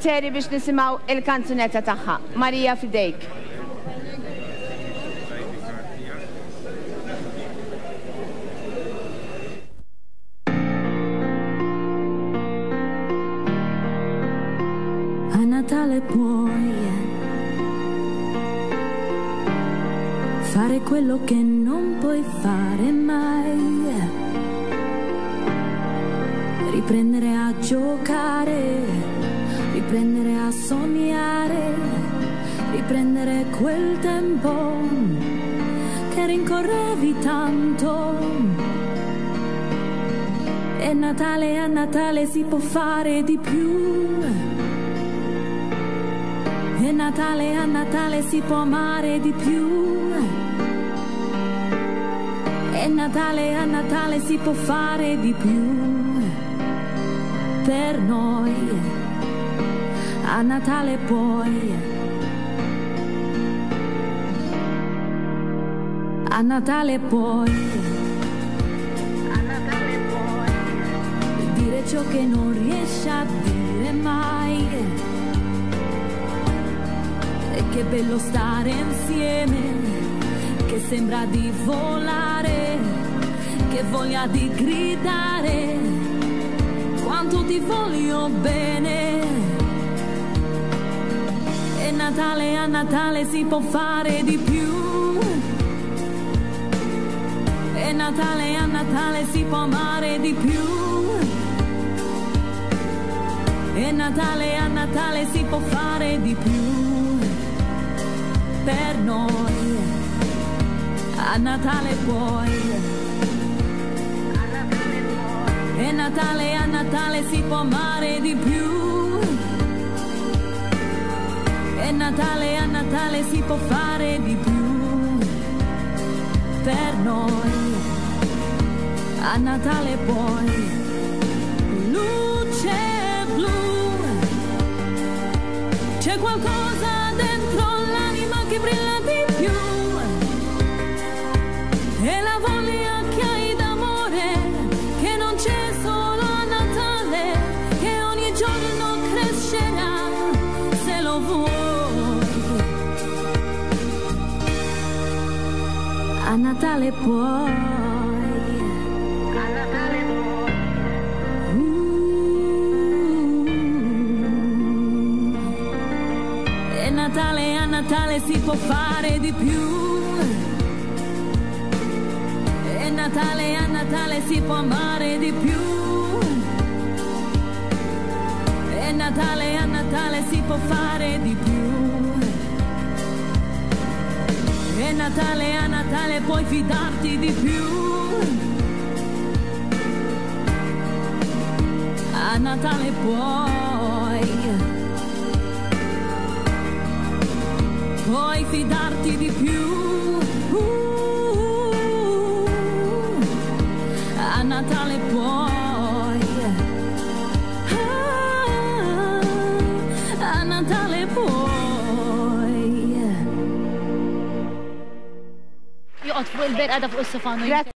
Teri biex nisimaw il-kanzunetta taħħa, Marija Fidejk. A Natale puoi fare quello che non puoi fare mai. Riprendere a giocare, riprendere a sognare, riprendere quel tempo che rincorrevi tanto. E Natale a Natale si può fare di più. E Natale a Natale si può amare di più. E Natale a Natale si può fare di più. Per noi. A Natale puoi. A Natale puoi. A Natale puoi. Dire ciò che non riesci a dire mai. E che bello stare insieme, che sembra di volare, che voglia di gridare, quanto ti voglio bene. E Natale a Natale si può fare di più. E Natale a Natale si può amare di più. E Natale a Natale si può fare di più per noi. A Natale puoi. E Natale a Natale si può amare di più. Natale a Natale si può fare di più per noi. A Natale puoi. Luce blu, c'è qualcosa dentro l'anima che brilla di più. E la voglia A Natale puoi. A Natale puoi. E Natale a Natale si può fare di più. E Natale a Natale si può amare di più. E Natale a Natale si può fare di più. Natale a Natale puoi fidarti di più. A Natale puoi. Puoi fidarti di più. Uh, a Natale puoi. Ah, a Natale puoi. فوق البيت ده فوق الصفانيه